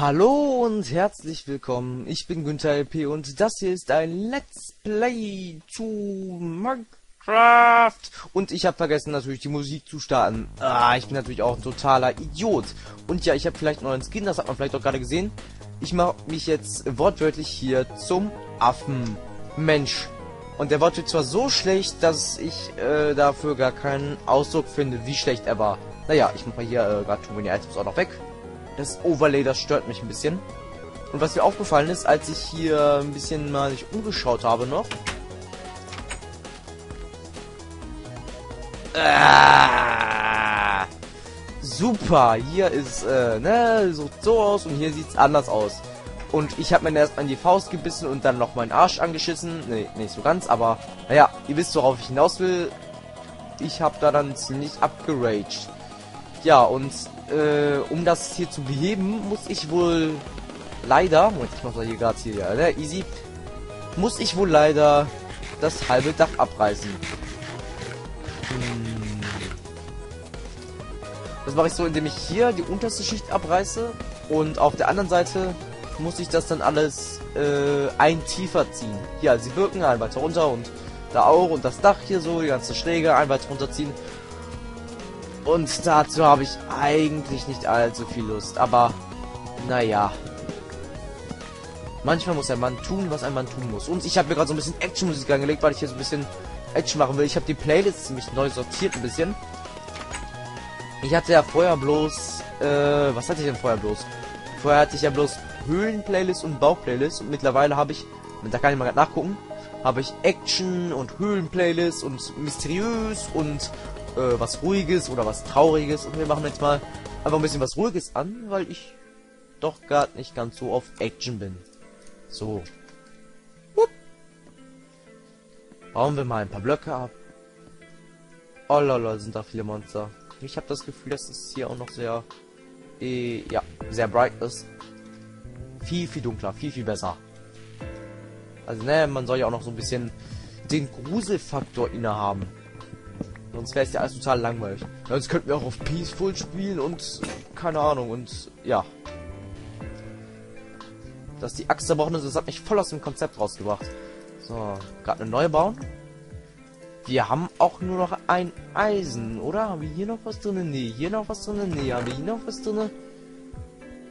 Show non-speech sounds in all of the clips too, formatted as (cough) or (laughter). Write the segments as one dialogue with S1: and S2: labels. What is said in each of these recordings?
S1: Hallo und herzlich willkommen. Ich bin Günther LP und das hier ist ein Let's Play zu Minecraft. Und ich habe vergessen natürlich die Musik zu starten. Ah, ich bin natürlich auch ein totaler Idiot. Und ja, ich habe vielleicht einen neuen Skin, das hat man vielleicht auch gerade gesehen. Ich mache mich jetzt wortwörtlich hier zum Affen. Mensch. Und der Wort wird zwar so schlecht, dass ich äh, dafür gar keinen Ausdruck finde, wie schlecht er war. Naja, ich mache hier äh, gerade Too Items auch noch weg. Das Overlay, das stört mich ein bisschen. Und was mir aufgefallen ist, als ich hier ein bisschen mal sich umgeschaut habe noch. Ah, super, hier ist, äh, ne, so, so aus und hier sieht's anders aus. Und ich habe mir erstmal in die Faust gebissen und dann noch meinen Arsch angeschissen. Ne, nicht so ganz, aber naja, ihr wisst, worauf ich hinaus will. Ich habe da dann ziemlich abgeraged. Ja, und äh, um das hier zu beheben, muss ich wohl leider, Moment, ich mach mal hier gerade hier, ja, ne, easy, muss ich wohl leider das halbe Dach abreißen. Hm. Das mache ich so, indem ich hier die unterste Schicht abreiße und auf der anderen Seite muss ich das dann alles äh, ein tiefer ziehen. Hier also die Birken ein weiter runter und da auch und das Dach hier so, die ganze Schräge ein weiter runterziehen. Und dazu habe ich eigentlich nicht allzu viel Lust, aber naja. Manchmal muss ein Mann tun, was ein Mann tun muss. Und ich habe mir gerade so ein bisschen Actionmusik angelegt, weil ich hier so ein bisschen Action machen will. Ich habe die Playlist ziemlich neu sortiert ein bisschen. Ich hatte ja vorher bloß, äh, was hatte ich denn vorher bloß? Vorher hatte ich ja bloß Höhlen-Playlist und Bau-Playlist und mittlerweile habe ich, da kann ich mal nachgucken, habe ich Action und Höhlen-Playlist und mysteriös und äh, was Ruhiges oder was Trauriges. Und wir machen jetzt mal einfach ein bisschen was Ruhiges an, weil ich doch gar nicht ganz so auf Action bin. So. Hup. Bauen wir mal ein paar Blöcke ab. Oh lala, sind da viele Monster. Ich habe das Gefühl, dass es hier auch noch sehr, äh, ja, sehr bright ist. Viel, viel dunkler, viel, viel besser. Also, ne, man soll ja auch noch so ein bisschen den Gruselfaktor innehaben. Sonst wäre es ja alles total langweilig. Sonst könnten wir auch auf Peaceful spielen und keine Ahnung und ja. Dass die Axt zerbrochen ist, das hat mich voll aus dem Konzept rausgebracht. So, gerade eine neue bauen. Wir haben auch nur noch ein Eisen, oder? Haben wir hier noch was drin? Nee, hier noch was drin? Nee, haben wir hier noch was drin?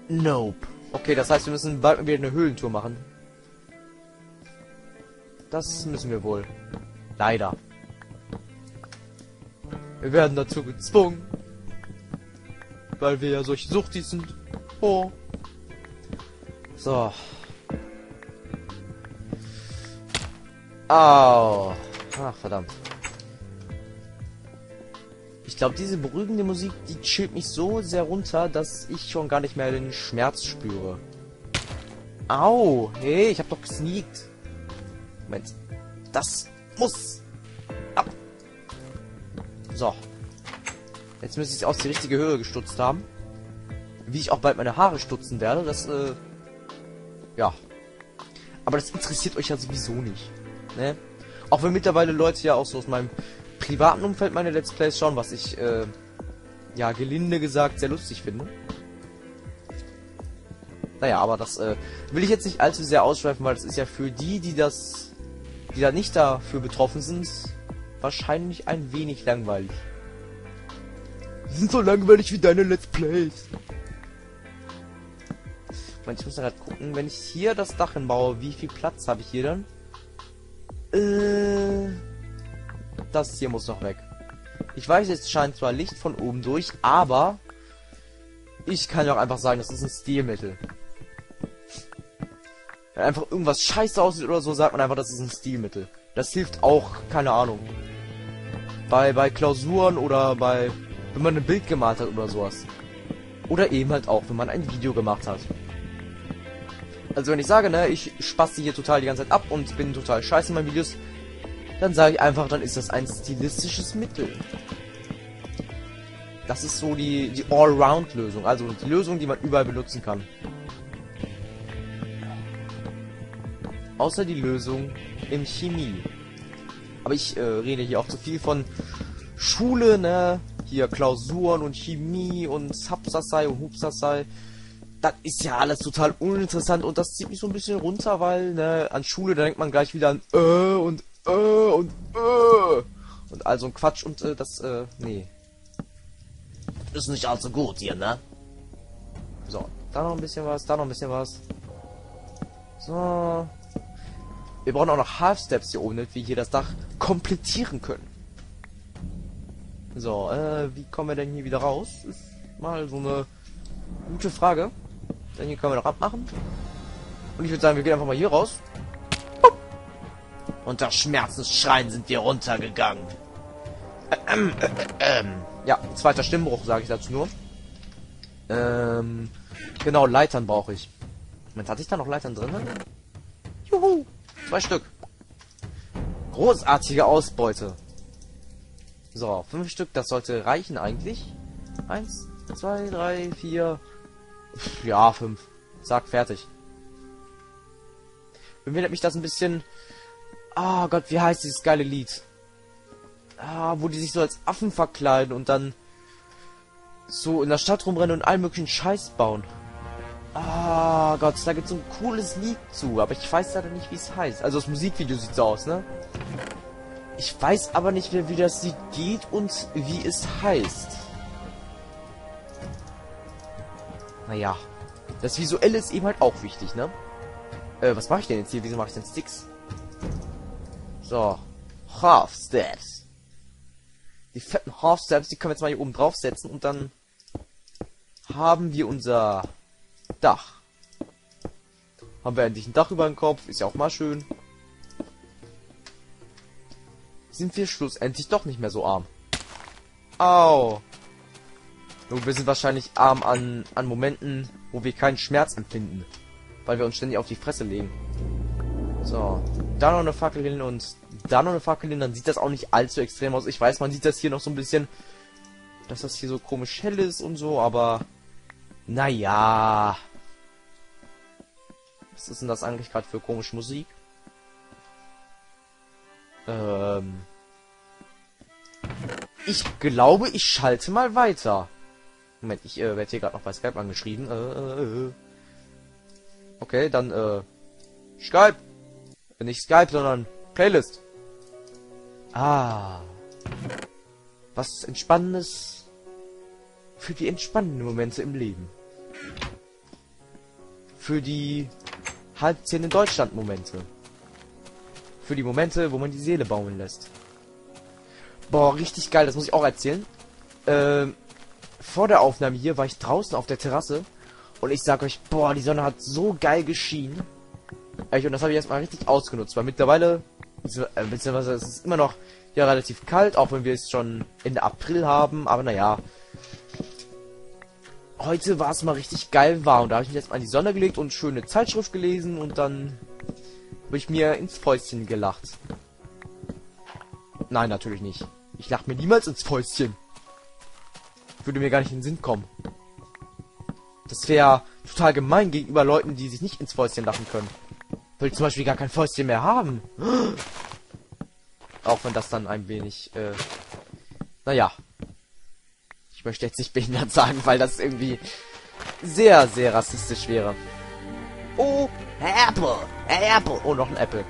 S1: Nope. Okay, das heißt, wir müssen bald wieder eine Höhlentour machen. Das müssen wir wohl. Leider. Wir werden dazu gezwungen. Weil wir ja solche Suchtis sind. Oh. So. Au. Ach, verdammt. Ich glaube, diese beruhigende Musik, die chillt mich so sehr runter, dass ich schon gar nicht mehr den Schmerz spüre. Au. Hey, ich habe doch gesneakt. Moment. Das muss so. Jetzt müsste ich aus die richtige Höhe gestutzt haben. Wie ich auch bald meine Haare stutzen werde, das, äh, ja. Aber das interessiert euch ja sowieso nicht. Ne? Auch wenn mittlerweile Leute ja auch so aus meinem privaten Umfeld meine Let's Plays schauen, was ich, äh, ja, gelinde gesagt, sehr lustig finde. Naja, aber das äh, will ich jetzt nicht allzu sehr ausschweifen, weil das ist ja für die, die das, die da nicht dafür betroffen sind, wahrscheinlich ein wenig langweilig. Die sind so langweilig wie deine Let's Plays. Ich muss gerade gucken, wenn ich hier das Dach hinbaue, wie viel Platz habe ich hier dann? Äh, das hier muss noch weg. Ich weiß, es scheint zwar Licht von oben durch, aber ich kann ja auch einfach sagen, das ist ein Stilmittel. Wenn einfach irgendwas scheiße aussieht oder so, sagt man einfach, das ist ein Stilmittel. Das hilft auch, keine Ahnung. Bei, bei Klausuren oder bei, wenn man ein Bild gemalt hat oder sowas. Oder eben halt auch, wenn man ein Video gemacht hat. Also wenn ich sage, ne, ich spaste hier total die ganze Zeit ab und bin total scheiße in meinen Videos, dann sage ich einfach, dann ist das ein stilistisches Mittel. Das ist so die, die Allround-Lösung, also die Lösung, die man überall benutzen kann. Außer die Lösung im Chemie. Aber ich äh, rede hier auch zu viel von Schule, ne? Hier Klausuren und Chemie und Sapsasai und Hupsasai. das ist ja alles total uninteressant und das zieht mich so ein bisschen runter, weil, ne, an Schule, da denkt man gleich wieder an äh und äh und äh und all so ein Quatsch und äh, das, äh, nee. Ist nicht allzu gut hier, ne? So, da noch ein bisschen was, da noch ein bisschen was. So. Wir brauchen auch noch Half Steps hier oben, damit wir hier das Dach komplettieren können. So, äh, wie kommen wir denn hier wieder raus? Ist mal so eine gute Frage. Denn hier können wir noch abmachen. Und ich würde sagen, wir gehen einfach mal hier raus. Unter Schmerzensschreien sind wir runtergegangen. Ähm, äh, ähm. Ja, zweiter Stimmbruch, sage ich dazu nur. Ähm, genau, Leitern brauche ich. Moment, hatte ich da noch Leitern drin? Juhu, zwei Stück. Großartige Ausbeute. So, fünf Stück, das sollte reichen eigentlich. Eins, zwei, drei, vier. Ja, fünf. Sag fertig. Bewundert mich das ein bisschen. Ah oh Gott, wie heißt dieses geile Lied? Ah, wo die sich so als Affen verkleiden und dann so in der Stadt rumrennen und allen möglichen Scheiß bauen. Ah Gott, da gibt es so ein cooles Lied zu, aber ich weiß leider nicht, wie es heißt. Also das Musikvideo sieht so aus, ne? Ich weiß aber nicht mehr, wie das Lied geht und wie es heißt. Naja, das Visuelle ist eben halt auch wichtig, ne? Äh, was mache ich denn jetzt hier? Wieso mache ich denn Sticks? So. Half Steps. Die fetten Half Steps, die können wir jetzt mal hier oben draufsetzen und dann haben wir unser Dach. Haben wir endlich ein Dach über dem Kopf, ist ja auch mal schön. Sind wir schlussendlich doch nicht mehr so arm. Au. Nur wir sind wahrscheinlich arm an, an Momenten, wo wir keinen Schmerz empfinden. Weil wir uns ständig auf die Fresse legen. So. Da noch eine Fackel hin und da noch eine Fackel hin. Dann sieht das auch nicht allzu extrem aus. Ich weiß, man sieht das hier noch so ein bisschen, dass das hier so komisch hell ist und so, aber naja. Was ist denn das eigentlich gerade für komische Musik? Ähm. Ich glaube, ich schalte mal weiter. Moment, ich äh, werde hier gerade noch bei Skype angeschrieben. Äh, äh, äh. Okay, dann äh, Skype. Nicht Skype, sondern Playlist. Ah. Was Entspannendes für die entspannenden Momente im Leben. Für die halb zehn in Deutschland Momente. Für die Momente, wo man die Seele baumeln lässt. Boah, richtig geil, das muss ich auch erzählen. Ähm, vor der Aufnahme hier war ich draußen auf der Terrasse und ich sag euch, boah, die Sonne hat so geil geschienen. Und das habe ich erstmal richtig ausgenutzt, weil mittlerweile, äh, beziehungsweise es ist immer noch ja relativ kalt, auch wenn wir es schon Ende April haben, aber naja. Heute war es mal richtig geil warm und da habe ich mich jetzt mal in die Sonne gelegt und schöne Zeitschrift gelesen und dann habe ich mir ins Fäustchen gelacht. Nein, natürlich nicht. Ich lach mir niemals ins Fäustchen würde mir gar nicht in den Sinn kommen. Das wäre total gemein gegenüber Leuten, die sich nicht ins Fäustchen lachen können. Die zum Beispiel gar kein Fäustchen mehr haben. (gasps) Auch wenn das dann ein wenig, äh, naja. Möchte jetzt nicht behindert sagen, weil das irgendwie sehr, sehr rassistisch wäre. Oh, Apple, Apple. Oh, noch ein Apple.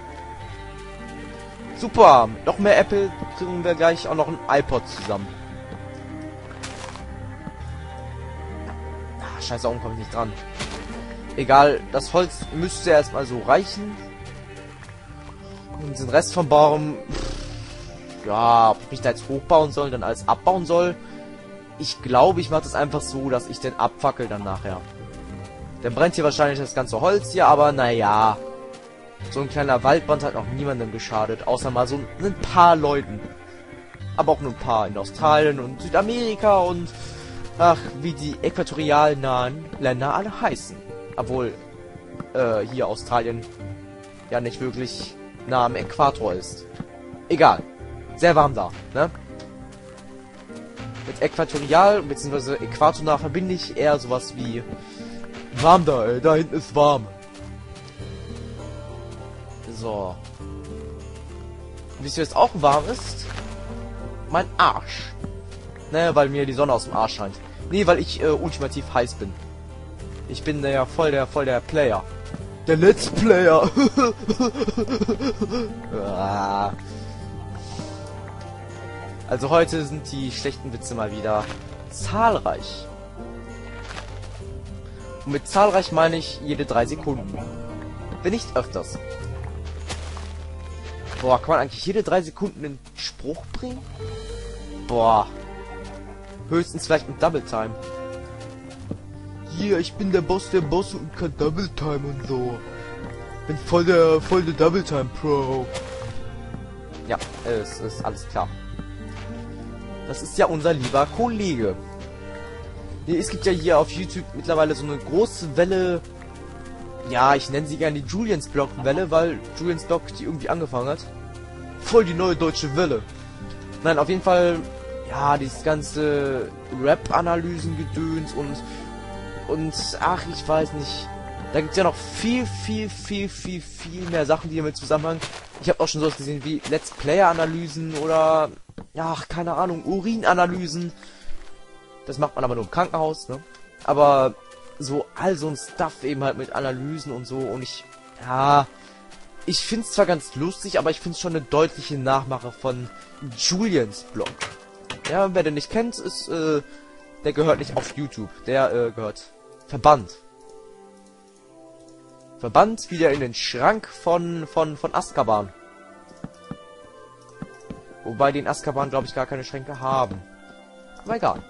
S1: Super, noch mehr Apple kriegen wir gleich auch noch ein iPod zusammen. scheiße, warum komme ich nicht dran? Egal, das Holz müsste erstmal so reichen. Und den Rest vom Baum, ja, ob ich da jetzt hochbauen soll, dann alles abbauen soll. Ich glaube, ich mache das einfach so, dass ich den abfackel dann nachher. Dann brennt hier wahrscheinlich das ganze Holz hier, aber naja. So ein kleiner Waldbrand hat noch niemandem geschadet, außer mal so ein paar Leuten. Aber auch nur ein paar in Australien und Südamerika und Ach, wie die äquatorial nahen Länder alle heißen. Obwohl, äh, hier Australien ja nicht wirklich nah am Äquator ist. Egal. Sehr warm da, ne? Mit äquatorial bzw. äquatornah verbinde ich eher sowas wie warm da, ey, da hinten ist warm. So. Wisst ihr, was auch warm ist? Mein Arsch. Ne, weil mir die Sonne aus dem Arsch scheint. Nee, weil ich äh, ultimativ heiß bin. Ich bin ja voll der, voll der Player. Der Let's Player. (laughs) Ah. Also heute sind die schlechten Witze mal wieder zahlreich. Und mit zahlreich meine ich jede drei Sekunden. Wenn nicht öfters. Boah, kann man eigentlich jede drei Sekunden einen Spruch bringen? Boah. Höchstens vielleicht mit Double Time. Hier, ich bin der Boss der Bosse und kann Double Time und so. Bin voll der, voll der Double Time Pro. Ja, es ist alles klar. Das ist ja unser lieber Kollege. Es gibt ja hier auf YouTube mittlerweile so eine große Welle. Ja, ich nenne sie gerne die Julians Block Welle, weil Julians Block die irgendwie angefangen hat. Voll die neue deutsche Welle. Nein, auf jeden Fall, ja, dieses ganze Rap-Analysen-Gedöns und und ach, ich weiß nicht. Da gibt's ja noch viel, viel, viel, viel, viel mehr Sachen, die damit zusammenhängen. Ich habe auch schon sowas gesehen wie Let's Player-Analysen oder, ach, keine Ahnung, Urin-Analysen. Das macht man aber nur im Krankenhaus, ne? Aber so all so ein Stuff eben halt mit Analysen und so und ich, ja, ich find's zwar ganz lustig, aber ich find's schon eine deutliche Nachmache von Julians Blog. Ja, wer den nicht kennt, ist, äh, der gehört nicht auf YouTube. Der, äh, gehört verbannt. Verbannt wieder in den Schrank von, von, von Azkaban. Wobei den Azkaban, glaube ich, gar keine Schränke haben. Aber egal.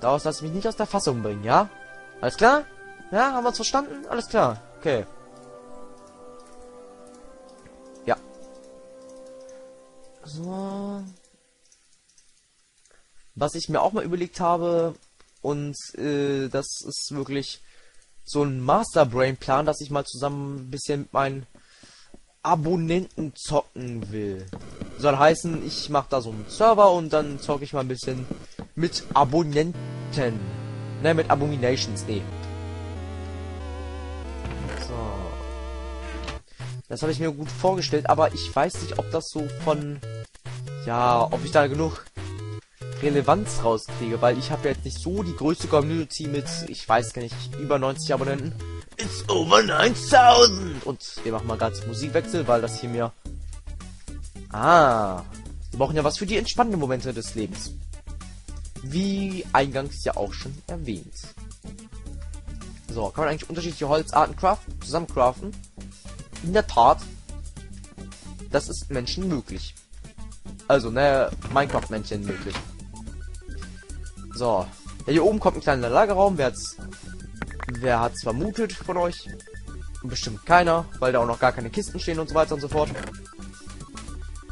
S1: Daraus lasse ich mich nicht aus der Fassung bringen, ja? Alles klar? Ja, haben wir uns verstanden? Alles klar. Okay. Ja. So. Was ich mir auch mal überlegt habe, und äh, das ist wirklich so ein Masterbrain-Plan, dass ich mal zusammen ein bisschen mit meinen Abonnenten zocken will. Soll heißen, ich mache da so einen Server und dann zocke ich mal ein bisschen mit Abonnenten. Ne, mit Abominations, nee. So. Das habe ich mir gut vorgestellt, aber ich weiß nicht, ob das so von... Ja, ob ich da genug Relevanz rauskriege, weil ich habe ja jetzt nicht so die größte Community mit, ich weiß gar nicht, über 90 Abonnenten. It's over 9000! Und wir machen mal ganz Musikwechsel, weil das hier mir... Ah, wir brauchen ja was für die entspannenden Momente des Lebens. Wie eingangs ja auch schon erwähnt. So, kann man eigentlich unterschiedliche Holzarten craften, zusammen craften? In der Tat, das ist Menschen möglich. Also, ne, Minecraft-Männchen möglich. So. Ja, hier oben kommt ein kleiner Lagerraum. Wer hat's, wer hat's vermutet von euch? Bestimmt keiner, weil da auch noch gar keine Kisten stehen und so weiter und so fort.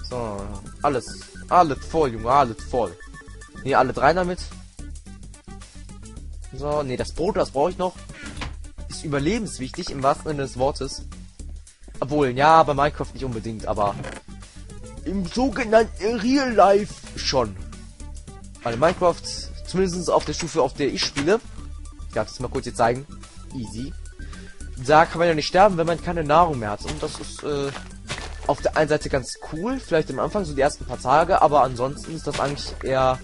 S1: So, alles, alles voll, Junge, alles voll. Ne, alle drei damit. So, ne, das Brot, das brauche ich noch. Ist überlebenswichtig im wahrsten Sinne des Wortes. Obwohl, ja, bei Minecraft nicht unbedingt, aber im sogenannten Real Life schon. Weil Minecraft Zumindest auf der Stufe, auf der ich spiele. Ich darf es mal kurz hier zeigen. Easy. Da kann man ja nicht sterben, wenn man keine Nahrung mehr hat. Und das ist äh, auf der einen Seite ganz cool. Vielleicht am Anfang so die ersten paar Tage. Aber ansonsten ist das eigentlich eher...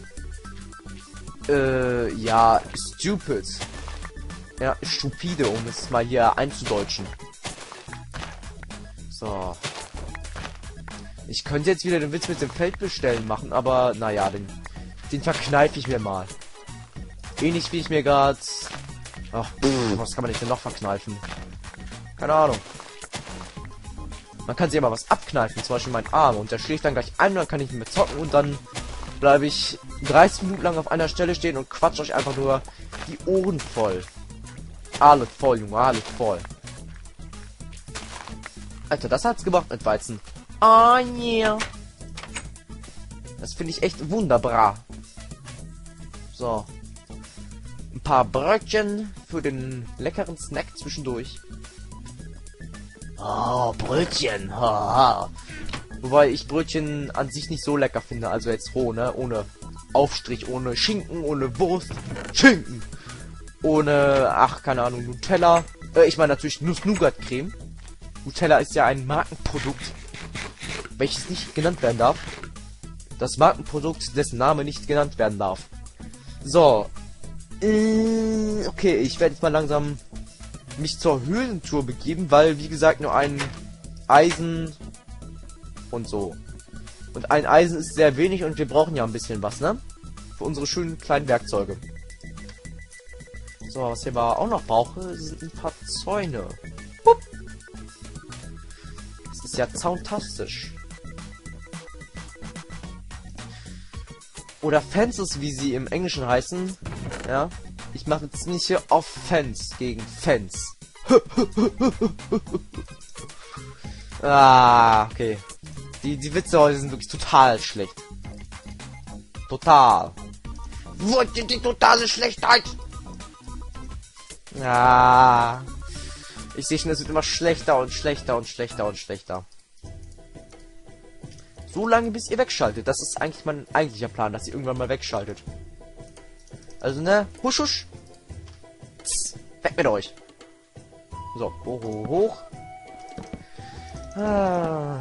S1: Äh, ja, stupid. Ja, stupide, um es mal hier einzudeutschen. So. Ich könnte jetzt wieder den Witz mit dem Feldbestellen machen, aber naja, den, den verkneife ich mir mal. Ähnlich wie ich mir gerade... Ach, was kann man nicht denn noch verkneifen? Keine Ahnung. Man kann sich immer was abkneifen, zum Beispiel meinen Arm. Und der schlägt dann gleich ein, dann kann ich nicht mehr zocken und dann bleibe ich 30 Minuten lang auf einer Stelle stehen und quatsch euch einfach nur die Ohren voll. Alles voll, Junge, alles voll. Alter, das hat's gemacht mit Weizen. Oh, yeah. Das finde ich echt wunderbar. So ein paar Brötchen für den leckeren Snack zwischendurch. Oh, Brötchen. Haha. Wobei ich Brötchen an sich nicht so lecker finde. Also jetzt roh, ne? Ohne Aufstrich, ohne Schinken, ohne Wurst. Schinken. Ohne, ach, keine Ahnung, Nutella. Äh, ich meine natürlich Nuss-Nougat-Creme. Nutella ist ja ein Markenprodukt, welches nicht genannt werden darf. Das Markenprodukt, dessen Name nicht genannt werden darf. So, Äh, okay, ich werde jetzt mal langsam mich zur Höhlentour begeben, weil, wie gesagt, nur ein Eisen und so. Und ein Eisen ist sehr wenig und wir brauchen ja ein bisschen was, ne? Für unsere schönen kleinen Werkzeuge. So, was ich aber auch noch brauche, sind ein paar Zäune. Bup. Das ist ja zauntastisch. Oder Fences, wie sie im Englischen heißen. Ja. Ich mache ziemliche Offense gegen Fans. (laughs) ah, okay. Die, die Witze heute sind wirklich total schlecht. Total. Wo ist die totale Schlechtheit? Ja. Ich sehe schon, es wird immer schlechter und schlechter und schlechter und schlechter. So lange, bis ihr wegschaltet. Das ist eigentlich mein eigentlicher Plan, dass ihr irgendwann mal wegschaltet. Also, ne? Husch, husch. Psst, weg mit euch. So, hoch, hoch, hoch. Ah.